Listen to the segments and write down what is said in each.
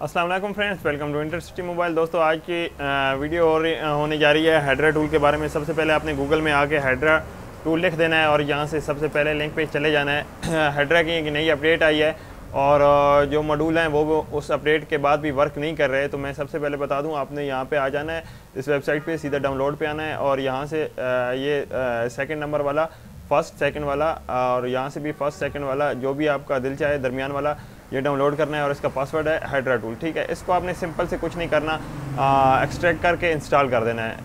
वालेकुम friends welcome to Intercity mobile. दोस्तों आज की वीडियो हो रही होने जा रही है हाइड्रा टूल के बारे में। सबसे पहले आपने गूगल में आके हाइड्रा टूल लिख देना है और यहाँ से सबसे पहले लिंक पे चले जाना है। हाइड्रा की एक नई अपडेट आई है और जो मॉड्यूल हैं वो, उस अपडेट के बाद भी वर्क नहीं कर रहे। तो मैं सबसे पहले बता दूँ आपने यहाँ पे आ जाना है इस वेबसाइट पे सीधा डाउनलोड पे आना है और यहाँ से ये सेकंड नंबर वाला फ़र्स्ट सेकंड वाला और यहाँ से भी फ़र्स्ट सेकंड वाला जो भी आपका दिल चाहे दरमियान वाला ये डाउनलोड करना है और इसका पासवर्ड है हाइड्रा टूल ठीक है? इसको आपने सिंपल से कुछ नहीं करना एक्सट्रैक्ट करके इंस्टॉल कर देना है।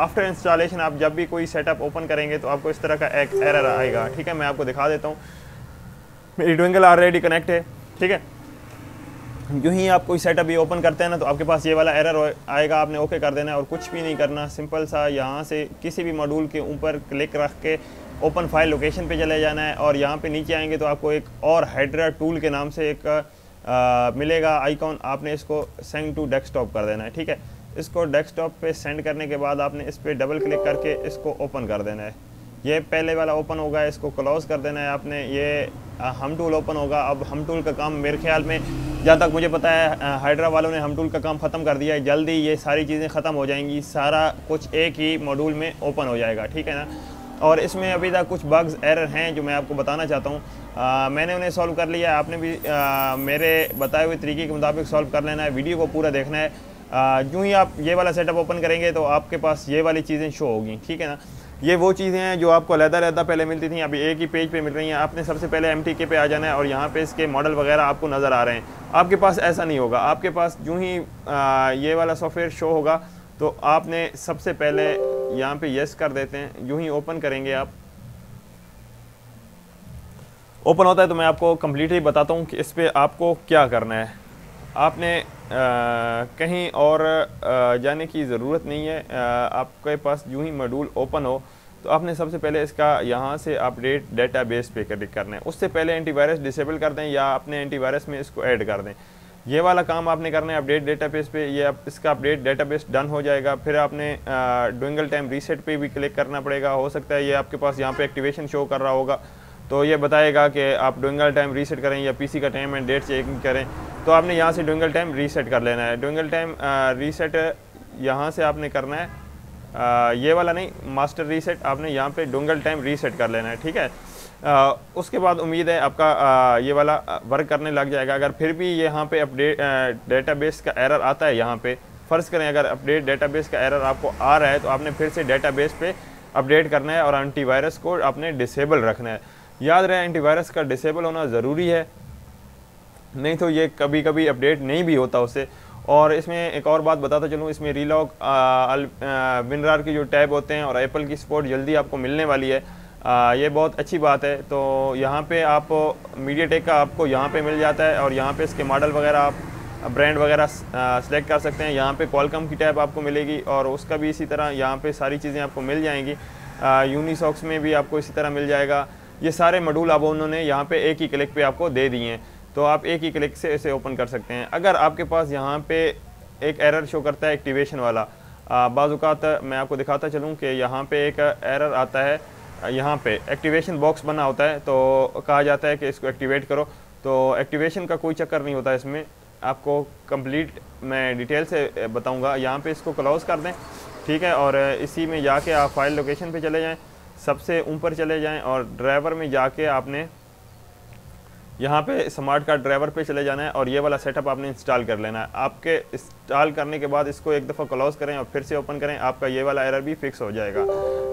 आफ्टर इंस्टॉलेशन आप जब भी कोई सेटअप ओपन करेंगे तो आपको इस तरह का एक एरर आएगा, ठीक है? मैं आपको दिखा देता हूँ। मेरी ट्विंगल ऑलरेडी कनेक्ट है, ठीक है? यूँ ही आप कोई सेटअप ये ओपन करते हैं ना तो आपके पास ये वाला एरर आएगा, आपने ओके कर देना है और कुछ भी नहीं करना। सिंपल सा यहाँ से किसी भी मॉड्यूल के ऊपर क्लिक रख के ओपन फ़ाइल लोकेशन पे चले जाना है और यहाँ पे नीचे आएँगे तो आपको एक और हाइड्रा टूल के नाम से एक आ, मिलेगा आइकॉन आपने इसको सेंड टू डेस्कटॉप कर देना है ठीक है? इसको डेस्कटॉप पे सेंड करने के बाद आपने इस पर डबल क्लिक करके इसको ओपन कर देना है। ये पहले वाला ओपन होगा इसको क्लोज कर देना है आपने। ये हम टूल ओपन होगा। अब हम टूल का काम मेरे ख्याल में जहाँ तक मुझे पता है हाइड्रा वालों ने हम टूल का काम ख़त्म कर दिया है। जल्दी ये सारी चीज़ें ख़त्म हो जाएँगी। सारा कुछ एक ही मॉड्यूल में ओपन हो जाएगा ठीक है ना? और इसमें अभी तक कुछ बग्स एरर हैं जो मैं आपको बताना चाहता हूँ। मैंने उन्हें सॉल्व कर लिया आपने भी आ, मेरे बताए हुए तरीके के मुताबिक सॉल्व कर लेना है। वीडियो को पूरा देखना है। जो ही आप ये वाला सेटअप ओपन करेंगे तो आपके पास ये वाली चीज़ें शो होगी ठीक है ना? ये वो चीज़ें हैं जो आपको अलहदा अलहदा पहले मिलती थी। अभी एक ही पेज पे मिल रही हैं। आपने सबसे पहले एम के पे आ जाना है और यहाँ पे इसके मॉडल वगैरह आपको नज़र आ रहे हैं। आपके पास ऐसा नहीं होगा। आपके पास जो ही आ, ये वाला सॉफ्टवेयर शो होगा। तो आपने सबसे पहले यहाँ पे यस कर देते हैं। यूँ ही ओपन करेंगे आप। ओपन होता है तो मैं आपको कम्प्लीटली बताता हूँ कि इस पर आपको क्या करना है। आपने आ, कहीं और आ, जाने की ज़रूरत नहीं है। आ, आपके पास यूँ ही मॉड्यूल ओपन हो तो आपने सबसे पहले इसका यहाँ से अपडेट डेटाबेस पे क्लिक करना है। उससे पहले एंटीवायरस डिसेबल कर दें या अपने एंटीवायरस में इसको ऐड कर दें। ये वाला काम आपने करना है अपडेट डेटाबेस पे ये आप इसका अपडेट डेटाबेस डन हो जाएगा। फिर आपने डुंगल टाइम रीसेट पे भी क्लिक करना पड़ेगा। हो सकता है ये आपके पास यहाँ पे एक्टिवेशन शो कर रहा होगा। तो ये बताएगा कि आप डुंगल टाइम रीसेट करें या पीसी का टाइम एंड डेट चेक करें। तो आपने यहाँ से डुंगल टाइम रीसेट कर लेना है। डुंगल टाइम रीसेट यहाँ से आपने करना है। आ, ये वाला नहीं मास्टर रीसेट आपने यहाँ पे डुंगल टाइम रीसेट कर लेना है। ठीक है? उसके बाद उम्मीद है आपका ये वाला वर्क करने लग जाएगा। अगर फिर भी यहाँ पे अपडेट डेटाबेस का एरर आता है यहाँ पे, फ़र्ज़ करें अगर अपडेट डेटाबेस का एरर आपको आ रहा है तो आपने फिर से डेटाबेस पे अपडेट करना है और एंटीवायरस को आपने डिसेबल रखना है। याद रहे एंटीवायरस का डिसेबल होना ज़रूरी है। नहीं तो ये कभी कभी अपडेट नहीं भी होता उससे और इसमें एक और बात बताता चलूँ, इसमें रीलॉक विनरार के जो टैब होते हैं और एप्पल की सपोर्ट जल्दी आपको मिलने वाली है। आ, ये बहुत अच्छी बात है। तो यहाँ पे आप मीडिया टेक का आपको यहाँ पे मिल जाता है और यहाँ पे इसके मॉडल वगैरह आप ब्रांड वगैरह सेलेक्ट कर सकते हैं। यहाँ पे कॉलकम की टैब आपको मिलेगी और उसका भी इसी तरह यहाँ पे सारी चीज़ें आपको मिल जाएँगी। यूनिसॉक्स में भी आपको इसी तरह मिल जाएगा। ये सारे मॉड्यूल अब उन्होंने यहाँ पे एक ही क्लिक पे आपको दे दिए हैं। तो आप एक ही क्लिक से इसे ओपन कर सकते हैं। अगर आपके पास यहाँ पे एक एरर शो करता है एक्टिवेशन वाला बाज़ात मैं आपको दिखाता चलूँ कि यहाँ पे एक एरर आता है। यहाँ पे एक्टिवेशन बॉक्स बना होता है तो कहा जाता है कि इसको एक्टिवेट करो। तो एक्टिवेशन का कोई चक्कर नहीं होता इसमें। आपको कंप्लीट मैं डिटेल से बताऊँगा। यहाँ पे इसको क्लोज़ कर दें, ठीक है? और इसी में जाके आप फ़ाइल लोकेशन पे चले जाएँ। सबसे ऊपर चले जाएँ और ड्राइवर में जाके आपने यहाँ पे स्मार्ट कार्ड ड्राइवर पे चले जाना है और ये वाला सेटअप आपने इंस्टॉल कर लेना है। आपके इंस्टॉल करने के बाद इसको एक दफ़ा क्लोज करें और फिर से ओपन करें, आपका ये वाला एरर भी फिक्स हो जाएगा।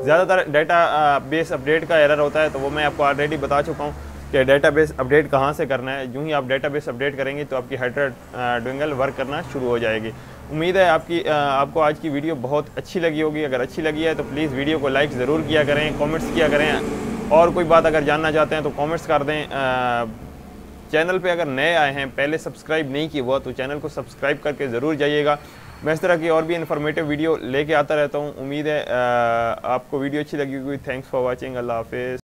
ज़्यादातर डेटा बेस अपडेट का एरर होता है तो वो मैं आपको ऑलरेडी बता चुका हूँ कि डेटा बेस अपडेट कहाँ से करना है। यूँ ही आप डेटा बेस अपडेट करेंगे तो आपकी हाइड्रा ड्विंगल वर्क करना शुरू हो जाएगी। उम्मीद है आपकी आपको आज की वीडियो बहुत अच्छी लगी होगी। अगर अच्छी लगी है तो प्लीज़ वीडियो को लाइक ज़रूर किया करें कमेंट्स किया करें। और कोई बात अगर जानना चाहते हैं तो कमेंट्स कर दें चैनल पे अगर नए आए हैं, पहले सब्सक्राइब नहीं किया हुआ तो चैनल को सब्सक्राइब करके ज़रूर जाइएगा। मैं इस तरह की और भी इन्फॉर्मेटिव वीडियो लेके आता रहता हूँ। उम्मीद है आपको वीडियो अच्छी लगी हुई थैंक्स फॉर वॉचिंग अल्लाह हाफिज़।